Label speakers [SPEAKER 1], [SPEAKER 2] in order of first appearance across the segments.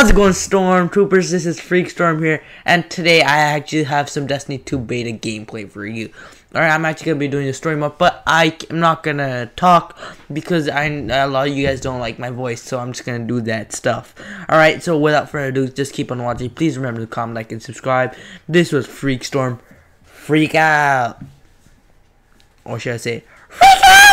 [SPEAKER 1] How's it going, Stormtroopers? This is Freak Storm here, and today I actually have some Destiny 2 beta gameplay for you. Alright, I'm actually gonna be doing a story mode, but I am not gonna talk because I a lot of you guys don't like my voice, so I'm just gonna do that stuff. Alright, so without further ado, just keep on watching. Please remember to comment, like, and subscribe. This was Freak Storm. Freak out! Or should I say, Freak out!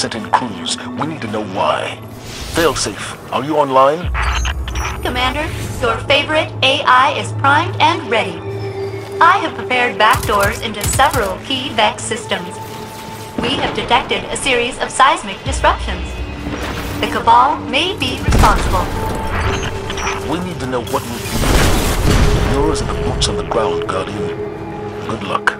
[SPEAKER 2] Sent in crews. We need to know why. Failsafe, are you online?
[SPEAKER 3] Commander, your favorite AI is primed and ready. I have prepared backdoors into several key Vex systems. We have detected a series of seismic disruptions. The Cabal may be responsible.
[SPEAKER 2] We need to know what we're doing. Yours are the boots on the ground, Guardian. Good luck.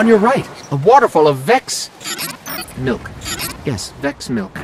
[SPEAKER 4] On your right, a waterfall of Vex milk. Yes, Vex milk.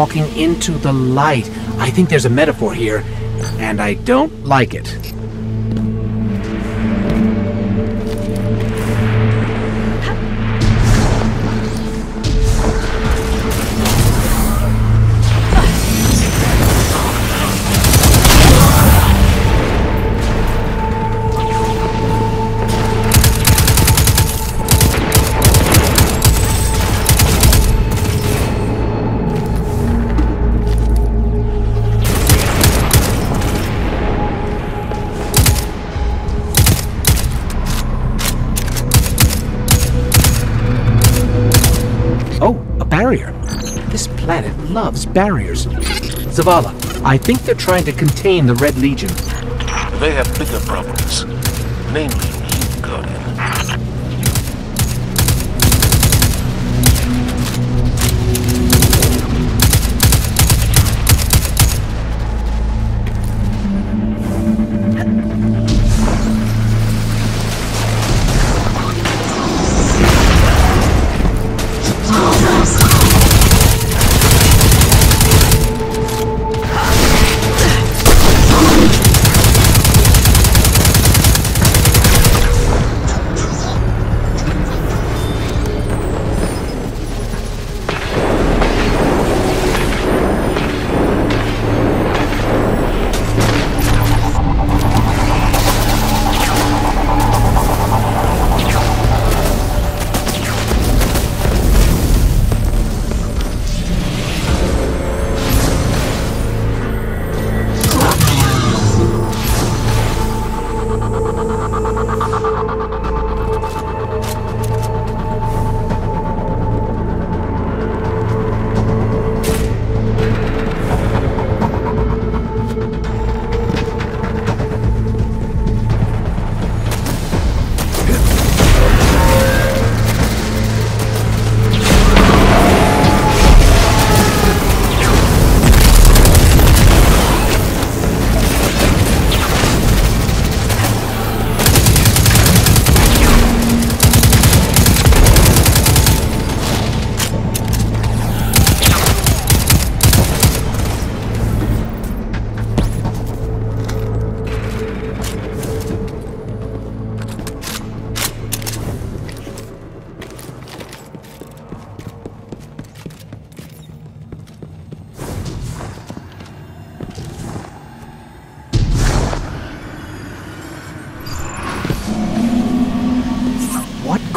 [SPEAKER 4] Walking into the light. I think there's a metaphor here, and I don't like it. Barriers. Zavala, I think they're trying to contain the Red Legion.
[SPEAKER 2] They have bigger problems, namely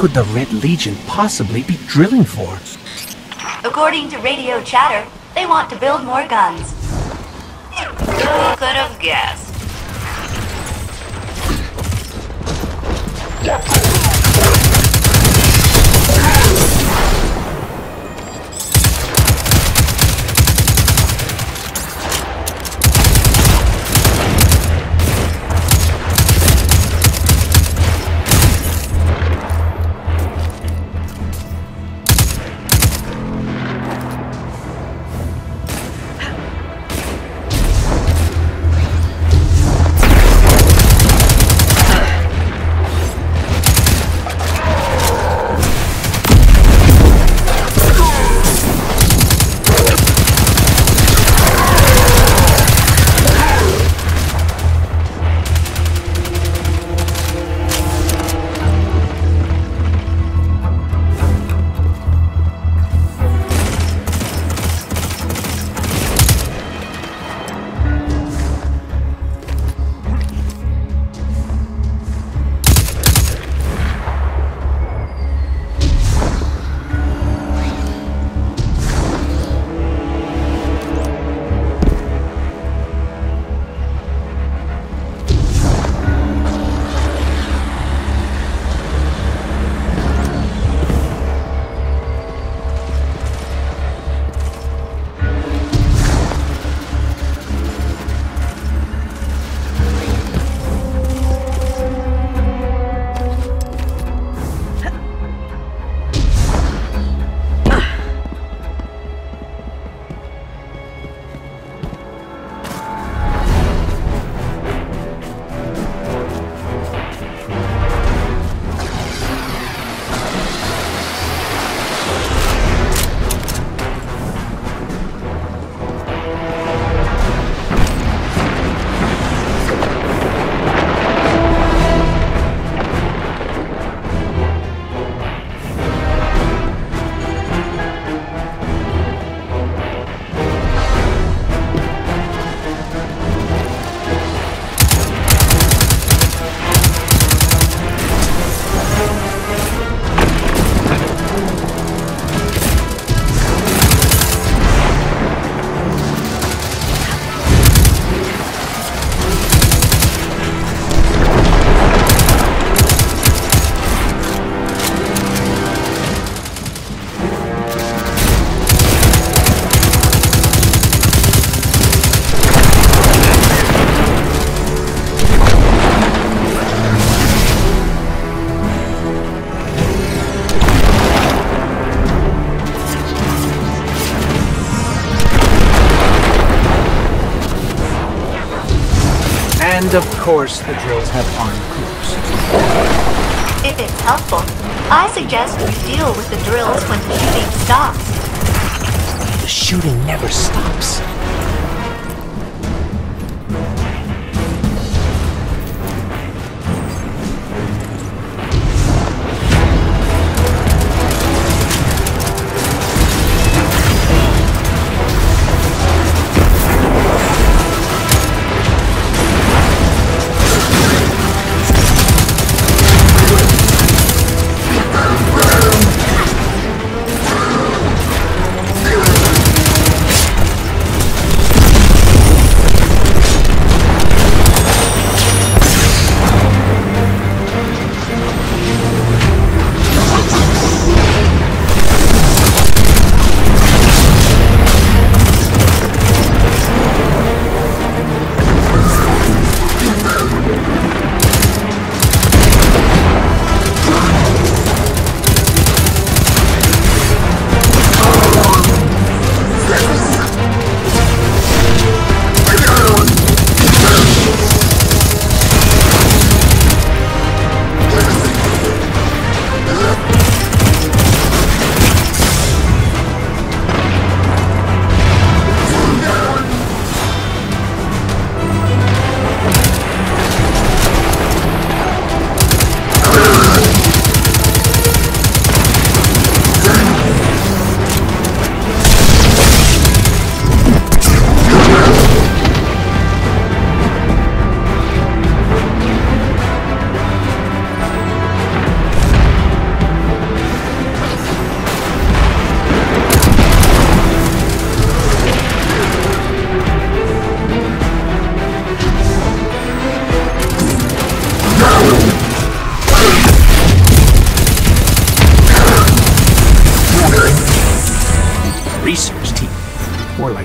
[SPEAKER 4] could the Red Legion possibly be drilling for?
[SPEAKER 3] According to radio chatter, they want to build more guns.
[SPEAKER 5] Who could have guessed?
[SPEAKER 4] Course, the drills have armed crews.
[SPEAKER 3] If it's helpful, I suggest you deal with the drills when the shooting stops.
[SPEAKER 4] The shooting never stops.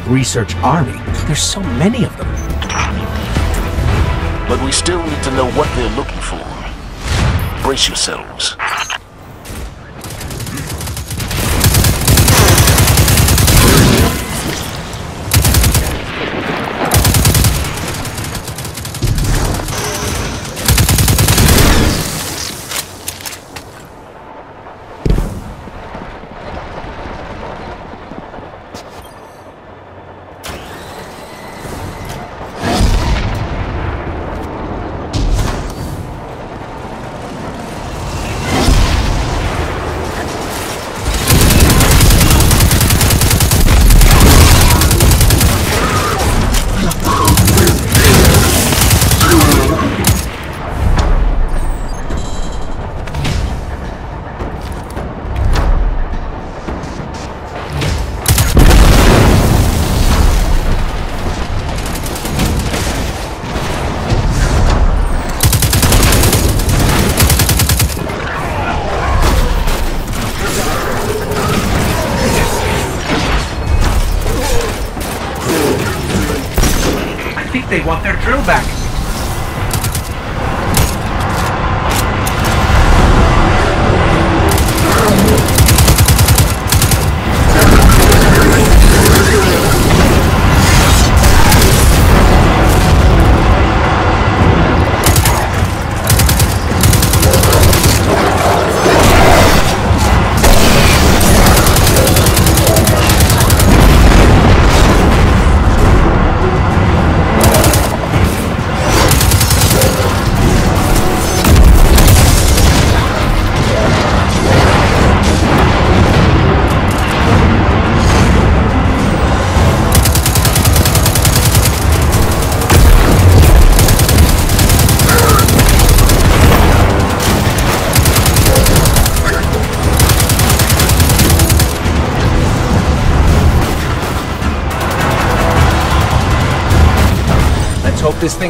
[SPEAKER 4] Research army. There's so many of them.
[SPEAKER 2] But we still need to know what they're looking for. Brace yourselves.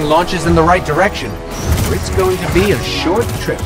[SPEAKER 4] Launches in the right direction. Or it's going to be a short trip.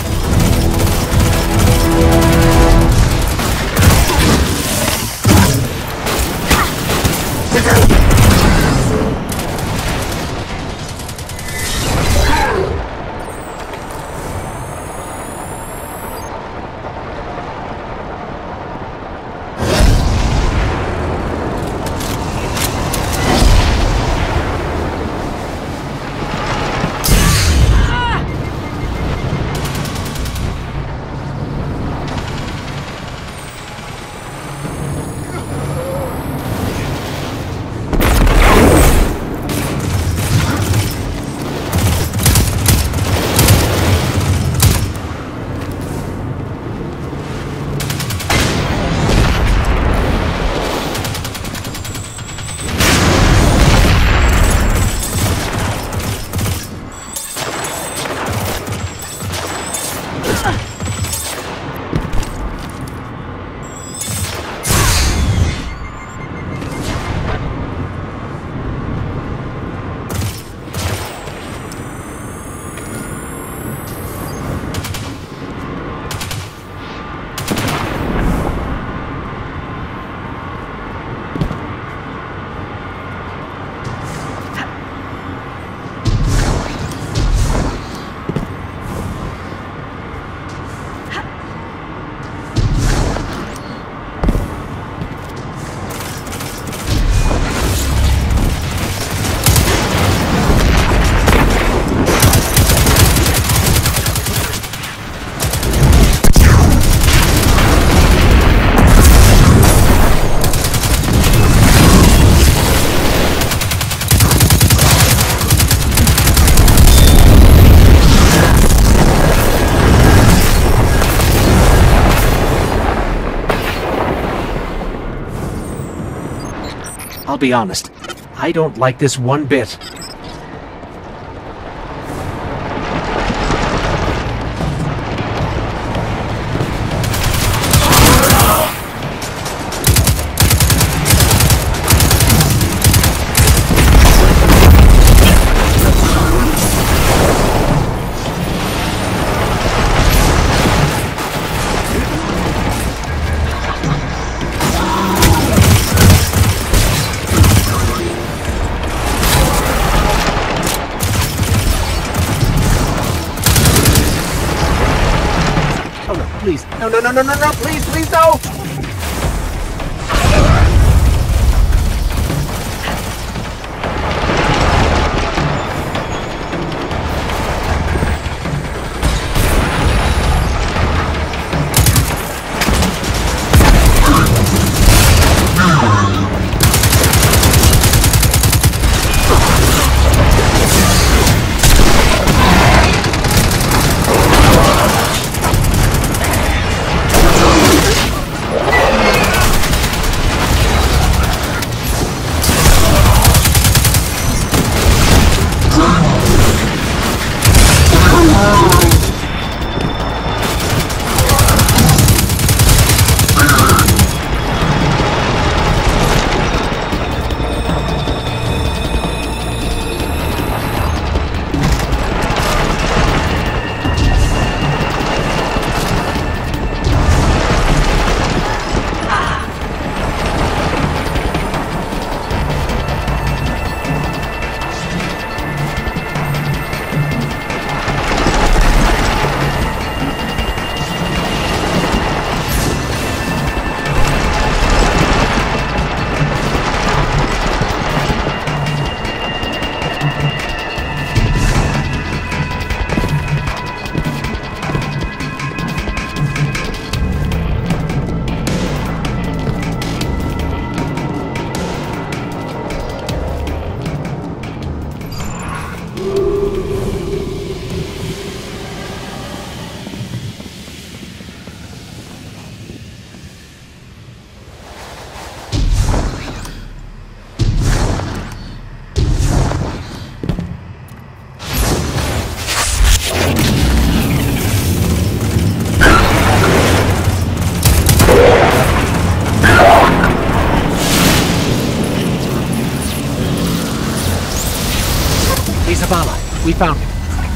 [SPEAKER 4] Uh. I'll be honest. I don't like this one bit. No. No, no, no, no, no, please, please, no!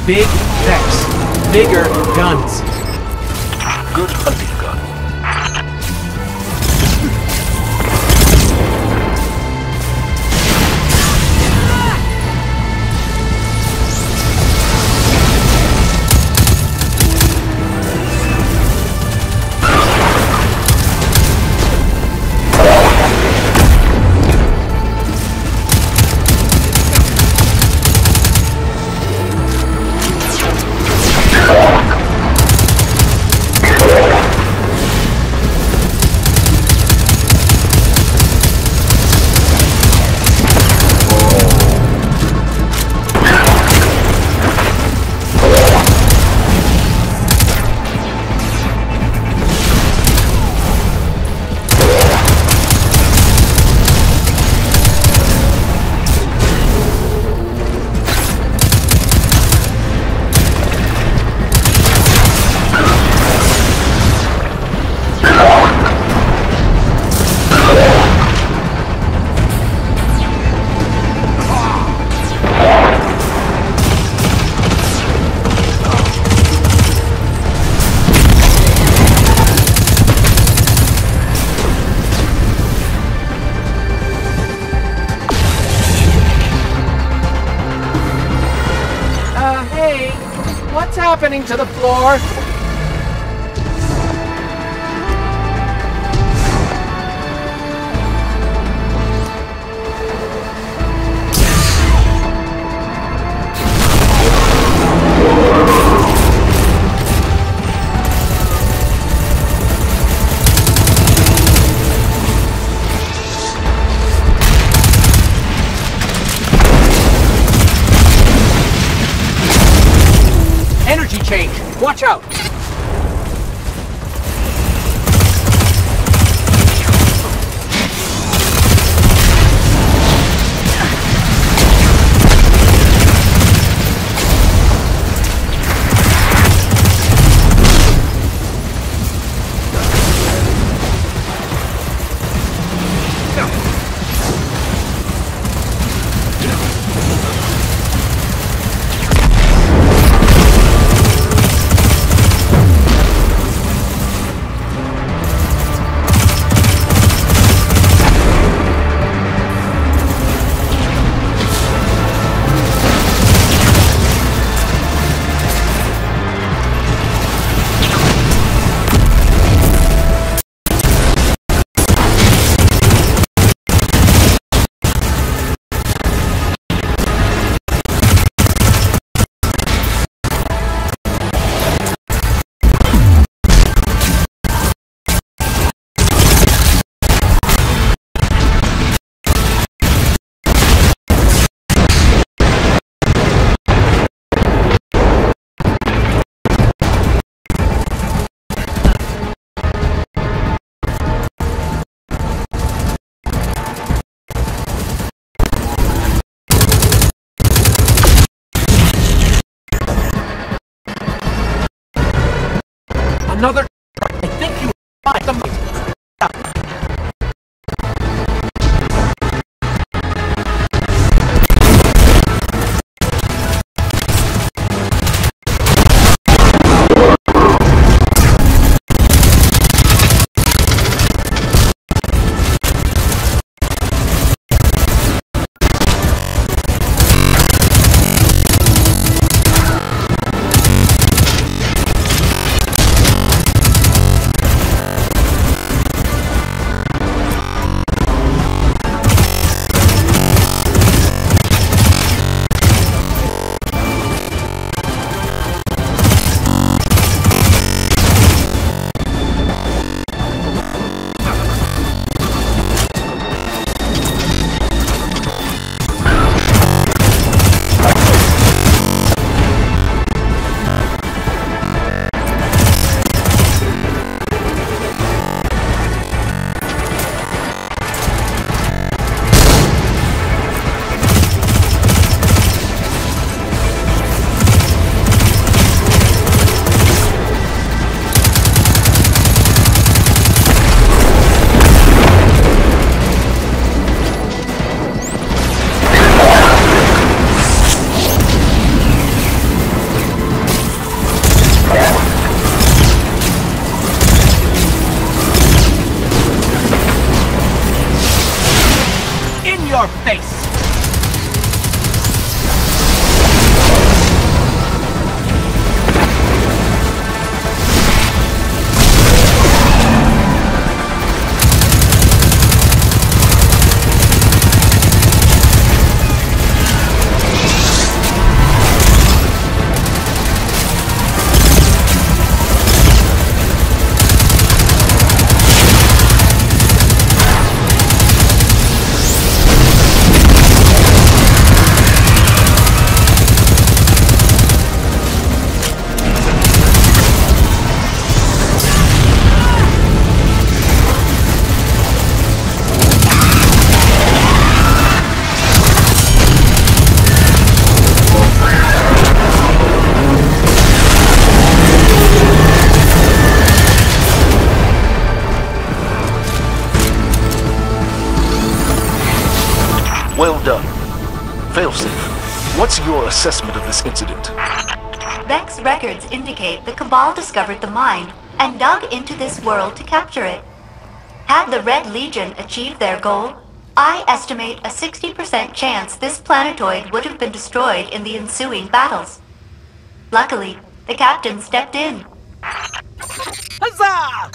[SPEAKER 4] Big Vex. Bigger guns.
[SPEAKER 2] Good hunting
[SPEAKER 4] happening to the floor? Watch out. Another. I think you. Somebody.
[SPEAKER 2] Assessment of this incident?
[SPEAKER 3] Vex records indicate the Cabal discovered the mine and dug into this world to capture it. Had the Red Legion achieved their goal, I estimate a 60% chance this planetoid would have been destroyed in the ensuing battles. Luckily, the captain stepped in.
[SPEAKER 4] Huzzah!